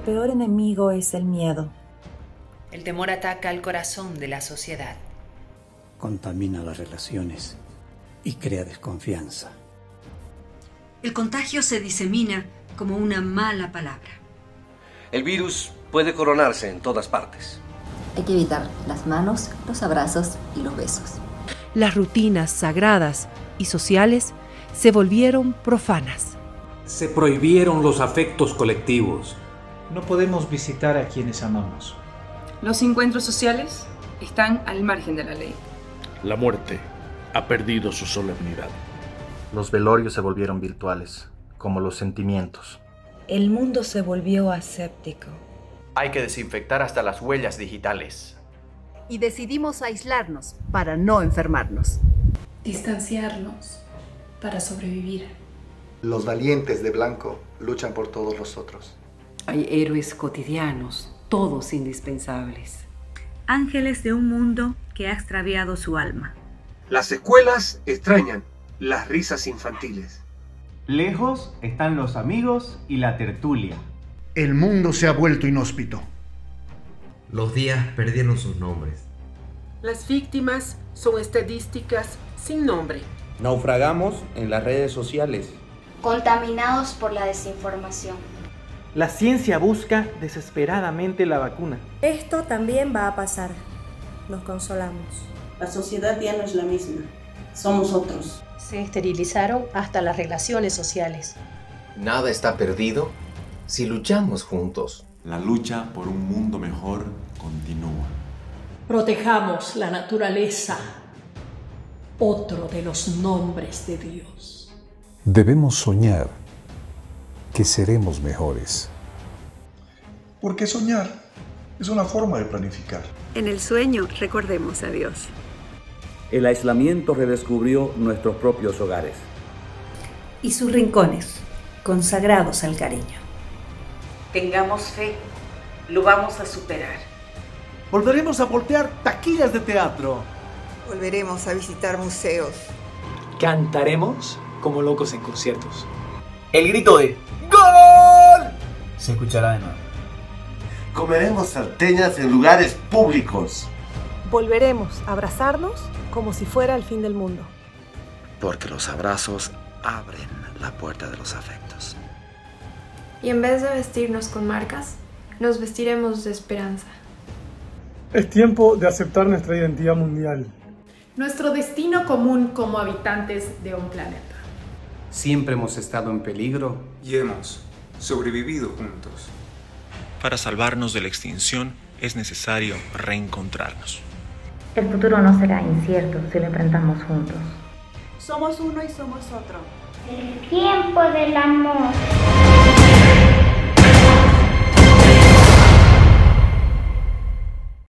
peor enemigo es el miedo. El temor ataca al corazón de la sociedad. Contamina las relaciones y crea desconfianza. El contagio se disemina como una mala palabra. El virus puede coronarse en todas partes. Hay que evitar las manos, los abrazos y los besos. Las rutinas sagradas y sociales se volvieron profanas. Se prohibieron los afectos colectivos. No podemos visitar a quienes amamos. Los encuentros sociales están al margen de la ley. La muerte ha perdido su solemnidad. Los velorios se volvieron virtuales, como los sentimientos. El mundo se volvió aséptico. Hay que desinfectar hasta las huellas digitales. Y decidimos aislarnos para no enfermarnos. Distanciarnos para sobrevivir. Los valientes de blanco luchan por todos los otros. Hay héroes cotidianos, todos indispensables. Ángeles de un mundo que ha extraviado su alma. Las escuelas extrañan las risas infantiles. Lejos están los amigos y la tertulia. El mundo se ha vuelto inhóspito. Los días perdieron sus nombres. Las víctimas son estadísticas sin nombre. Naufragamos en las redes sociales. Contaminados por la desinformación. La ciencia busca desesperadamente la vacuna. Esto también va a pasar. Nos consolamos. La sociedad ya no es la misma. Somos otros. Se esterilizaron hasta las relaciones sociales. Nada está perdido si luchamos juntos. La lucha por un mundo mejor continúa. Protejamos la naturaleza, otro de los nombres de Dios. Debemos soñar que seremos mejores. Porque soñar es una forma de planificar. En el sueño recordemos a Dios. El aislamiento redescubrió nuestros propios hogares. Y sus rincones, consagrados al cariño. Tengamos fe, lo vamos a superar. Volveremos a voltear taquillas de teatro. Volveremos a visitar museos. Cantaremos como locos en conciertos. El grito de. Se escuchará de nuevo. Comeremos salteñas en lugares públicos. Volveremos a abrazarnos como si fuera el fin del mundo. Porque los abrazos abren la puerta de los afectos. Y en vez de vestirnos con marcas, nos vestiremos de esperanza. Es tiempo de aceptar nuestra identidad mundial. Nuestro destino común como habitantes de un planeta. Siempre hemos estado en peligro y hemos sobrevivido juntos. Para salvarnos de la extinción es necesario reencontrarnos. El futuro no será incierto si lo enfrentamos juntos. Somos uno y somos otro. El tiempo del amor.